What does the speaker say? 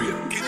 country